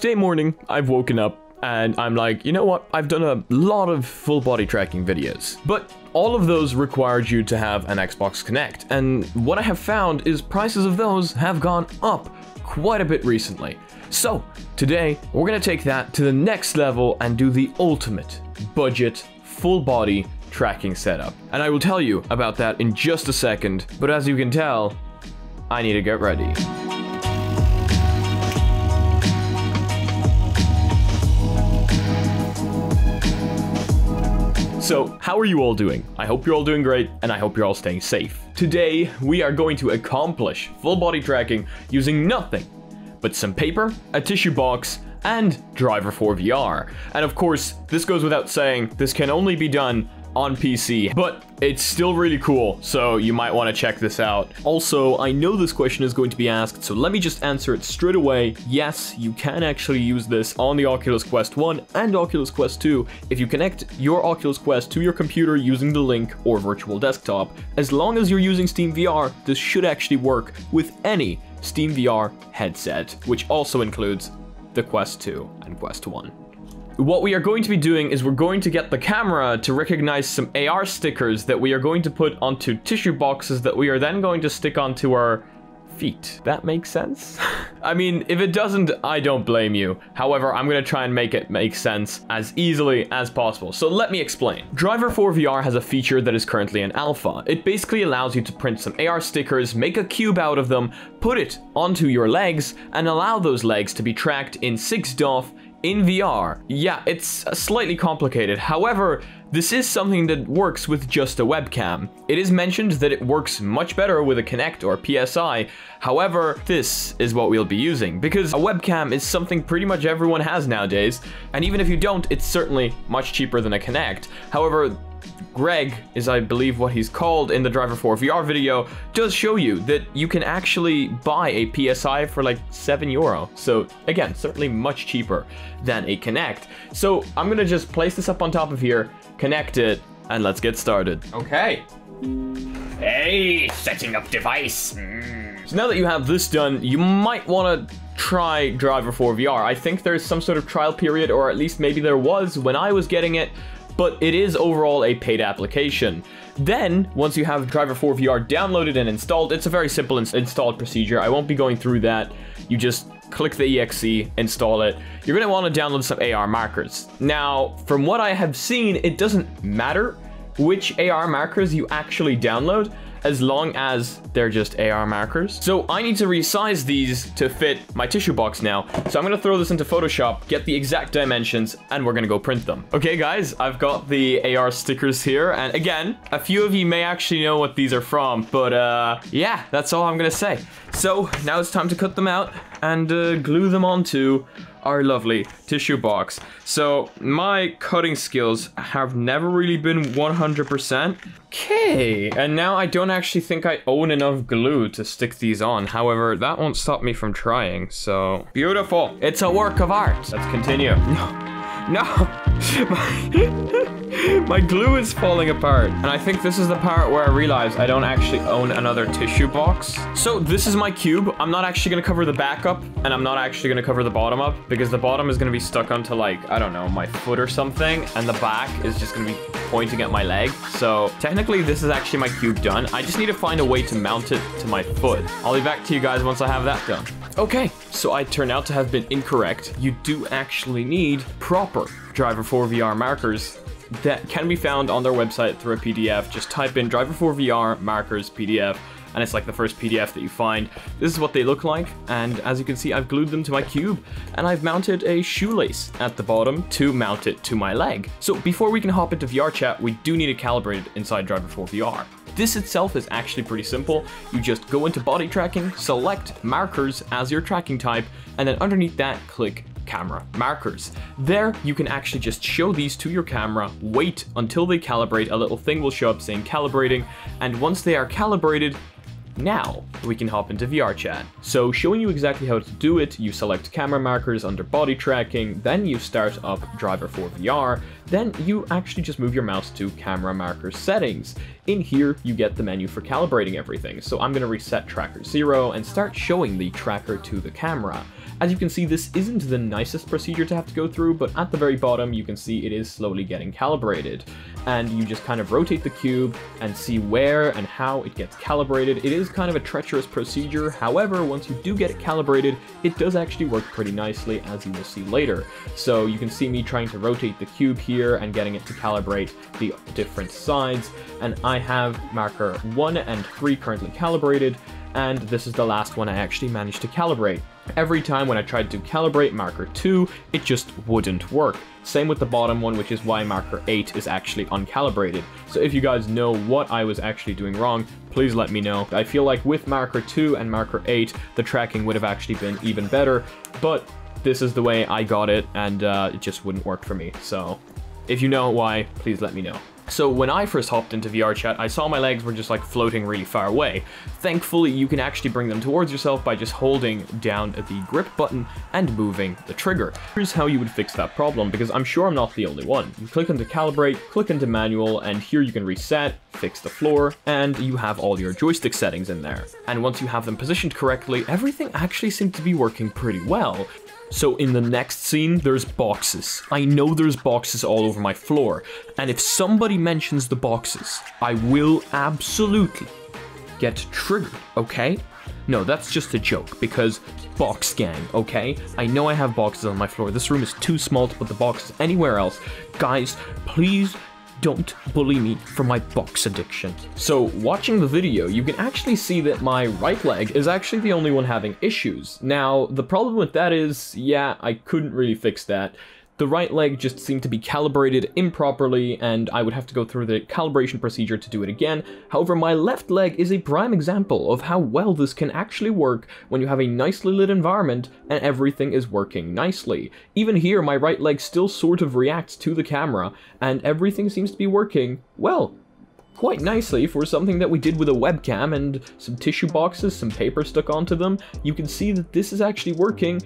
Today morning, I've woken up and I'm like, you know what? I've done a lot of full body tracking videos, but all of those required you to have an Xbox Kinect. And what I have found is prices of those have gone up quite a bit recently. So today we're gonna take that to the next level and do the ultimate budget full body tracking setup. And I will tell you about that in just a second, but as you can tell, I need to get ready. So, how are you all doing? I hope you're all doing great, and I hope you're all staying safe. Today, we are going to accomplish full body tracking using nothing but some paper, a tissue box, and Driver 4 VR. And of course, this goes without saying, this can only be done on PC, but it's still really cool, so you might want to check this out. Also, I know this question is going to be asked, so let me just answer it straight away. Yes, you can actually use this on the Oculus Quest 1 and Oculus Quest 2 if you connect your Oculus Quest to your computer using the link or virtual desktop. As long as you're using Steam VR, this should actually work with any Steam VR headset, which also includes the Quest 2 and Quest 1 what we are going to be doing is we're going to get the camera to recognize some AR stickers that we are going to put onto tissue boxes that we are then going to stick onto our feet. That makes sense? I mean, if it doesn't, I don't blame you. However, I'm gonna try and make it make sense as easily as possible. So let me explain. Driver 4 VR has a feature that is currently in alpha. It basically allows you to print some AR stickers, make a cube out of them, put it onto your legs, and allow those legs to be tracked in 6DoF in VR. Yeah, it's slightly complicated. However, this is something that works with just a webcam. It is mentioned that it works much better with a Kinect or PS Eye. However, this is what we'll be using because a webcam is something pretty much everyone has nowadays. And even if you don't, it's certainly much cheaper than a Kinect. However, Greg is I believe what he's called in the Driver 4 VR video, does show you that you can actually buy a PS Eye for like 7 euro. So again, certainly much cheaper than a Kinect. So I'm gonna just place this up on top of here, connect it, and let's get started. Okay. Hey, setting up device. Mm. So now that you have this done, you might want to try Driver 4 VR. I think there's some sort of trial period, or at least maybe there was when I was getting it, but it is overall a paid application. Then, once you have Driver 4 VR downloaded and installed, it's a very simple ins installed procedure. I won't be going through that. You just click the exe, install it. You're going to want to download some AR markers. Now, from what I have seen, it doesn't matter which AR markers you actually download as long as they're just AR markers. So I need to resize these to fit my tissue box now. So I'm gonna throw this into Photoshop, get the exact dimensions, and we're gonna go print them. Okay guys, I've got the AR stickers here. And again, a few of you may actually know what these are from, but uh, yeah, that's all I'm gonna say. So now it's time to cut them out and uh, glue them onto our lovely tissue box. So my cutting skills have never really been 100%. Okay, and now I don't actually think I own enough glue to stick these on. However, that won't stop me from trying, so... Beautiful! It's a work of art! Let's continue. No! No! My glue is falling apart. And I think this is the part where I realize I don't actually own another tissue box. So this is my cube. I'm not actually going to cover the back up and I'm not actually going to cover the bottom up because the bottom is going to be stuck onto like, I don't know, my foot or something. And the back is just going to be pointing at my leg. So technically this is actually my cube done. I just need to find a way to mount it to my foot. I'll be back to you guys once I have that done. Okay, so I turn out to have been incorrect. You do actually need proper Driver 4 VR markers that can be found on their website through a PDF. Just type in Driver 4 VR markers PDF and it's like the first PDF that you find. This is what they look like, and as you can see, I've glued them to my cube, and I've mounted a shoelace at the bottom to mount it to my leg. So before we can hop into VRChat, we do need to calibrate it inside Driver 4 VR. This itself is actually pretty simple. You just go into body tracking, select markers as your tracking type, and then underneath that, click camera markers. There, you can actually just show these to your camera, wait until they calibrate, a little thing will show up saying calibrating, and once they are calibrated, now, we can hop into VRChat. So showing you exactly how to do it, you select camera markers under body tracking, then you start up driver 4 VR, then you actually just move your mouse to camera marker settings. In here, you get the menu for calibrating everything. So I'm gonna reset tracker zero and start showing the tracker to the camera. As you can see, this isn't the nicest procedure to have to go through, but at the very bottom, you can see it is slowly getting calibrated. And you just kind of rotate the cube and see where and how it gets calibrated. It is kind of a treacherous procedure, however, once you do get it calibrated, it does actually work pretty nicely, as you will see later. So you can see me trying to rotate the cube here and getting it to calibrate the different sides, and I have marker 1 and 3 currently calibrated, and this is the last one I actually managed to calibrate. Every time when I tried to calibrate marker 2, it just wouldn't work. Same with the bottom one, which is why marker 8 is actually uncalibrated. So if you guys know what I was actually doing wrong, please let me know. I feel like with marker 2 and marker 8, the tracking would have actually been even better, but this is the way I got it, and uh, it just wouldn't work for me. So if you know why, please let me know. So when I first hopped into VRChat, I saw my legs were just like floating really far away. Thankfully, you can actually bring them towards yourself by just holding down the grip button and moving the trigger. Here's how you would fix that problem, because I'm sure I'm not the only one. You click into calibrate, click into manual, and here you can reset, fix the floor, and you have all your joystick settings in there. And once you have them positioned correctly, everything actually seems to be working pretty well. So in the next scene, there's boxes. I know there's boxes all over my floor, and if somebody mentions the boxes, I will absolutely get triggered, okay? No, that's just a joke, because box gang, okay? I know I have boxes on my floor. This room is too small to put the boxes anywhere else. Guys, please don't bully me for my box addiction. So watching the video, you can actually see that my right leg is actually the only one having issues. Now, the problem with that is, yeah, I couldn't really fix that. The right leg just seemed to be calibrated improperly, and I would have to go through the calibration procedure to do it again. However, my left leg is a prime example of how well this can actually work when you have a nicely lit environment and everything is working nicely. Even here, my right leg still sort of reacts to the camera, and everything seems to be working, well, quite nicely for something that we did with a webcam and some tissue boxes, some paper stuck onto them. You can see that this is actually working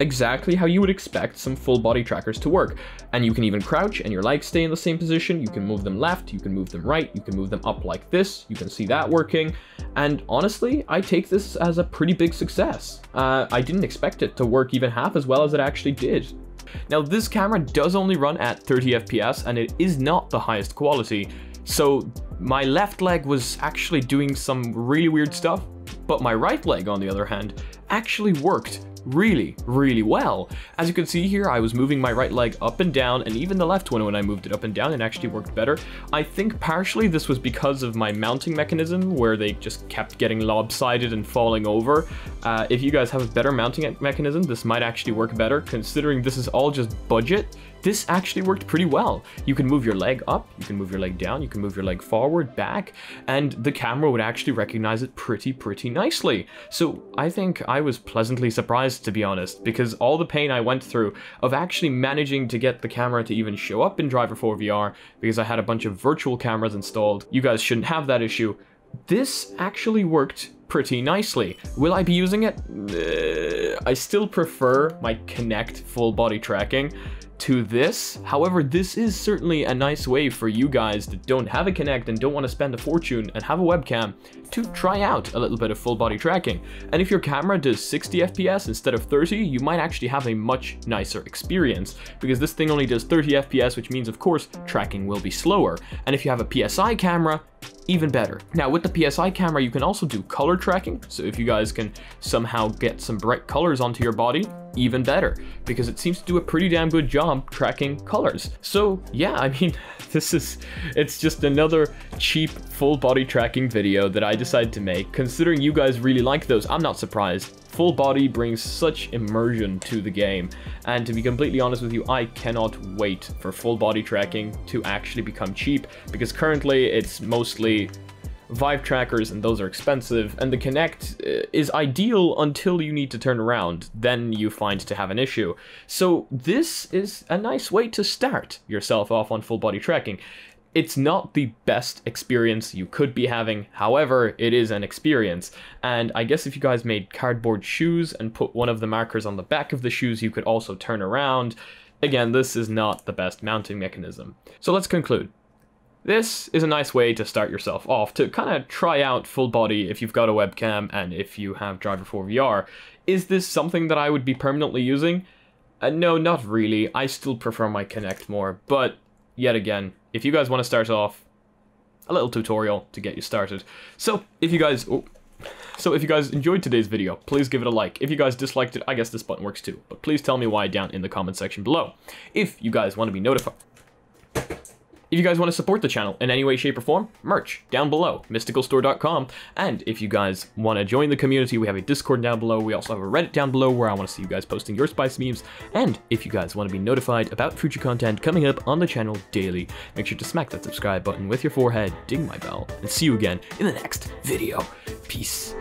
exactly how you would expect some full body trackers to work. And you can even crouch and your legs stay in the same position. You can move them left, you can move them right, you can move them up like this. You can see that working. And honestly, I take this as a pretty big success. Uh, I didn't expect it to work even half as well as it actually did. Now this camera does only run at 30 FPS and it is not the highest quality. So my left leg was actually doing some really weird stuff, but my right leg on the other hand actually worked really, really well. As you can see here, I was moving my right leg up and down, and even the left one when I moved it up and down, it actually worked better. I think partially this was because of my mounting mechanism, where they just kept getting lopsided and falling over. Uh, if you guys have a better mounting mechanism, this might actually work better, considering this is all just budget this actually worked pretty well. You can move your leg up, you can move your leg down, you can move your leg forward, back, and the camera would actually recognize it pretty, pretty nicely. So I think I was pleasantly surprised, to be honest, because all the pain I went through of actually managing to get the camera to even show up in Driver 4 VR, because I had a bunch of virtual cameras installed, you guys shouldn't have that issue. This actually worked pretty nicely. Will I be using it? Uh, I still prefer my Kinect full body tracking to this. However, this is certainly a nice way for you guys that don't have a Kinect and don't want to spend a fortune and have a webcam to try out a little bit of full body tracking. And if your camera does 60 FPS instead of 30, you might actually have a much nicer experience because this thing only does 30 FPS, which means of course tracking will be slower. And if you have a PS Eye camera, even better. Now with the PS Eye camera, you can also do color tracking. So if you guys can somehow get some bright colors onto your body, even better because it seems to do a pretty damn good job tracking colors. So yeah, I mean, this is, it's just another cheap full body tracking video that I decided to make. Considering you guys really like those, I'm not surprised. Full body brings such immersion to the game, and to be completely honest with you, I cannot wait for full body tracking to actually become cheap, because currently it's mostly Vive trackers, and those are expensive, and the Kinect uh, is ideal until you need to turn around, then you find to have an issue. So this is a nice way to start yourself off on full body tracking. It's not the best experience you could be having, however, it is an experience. And I guess if you guys made cardboard shoes and put one of the markers on the back of the shoes, you could also turn around. Again, this is not the best mounting mechanism. So let's conclude. This is a nice way to start yourself off, to kind of try out full body if you've got a webcam and if you have Driver 4 VR. Is this something that I would be permanently using? Uh, no, not really. I still prefer my Kinect more, but yet again, if you guys want to start off, a little tutorial to get you started. So, if you guys... Oh, so if you guys enjoyed today's video, please give it a like. If you guys disliked it, I guess this button works too. But please tell me why down in the comment section below. If you guys want to be notified... If you guys want to support the channel in any way, shape, or form, merch down below, mysticlestore.com. And if you guys want to join the community, we have a Discord down below. We also have a Reddit down below where I want to see you guys posting your spice memes. And if you guys want to be notified about future content coming up on the channel daily, make sure to smack that subscribe button with your forehead, ding my bell, and see you again in the next video. Peace.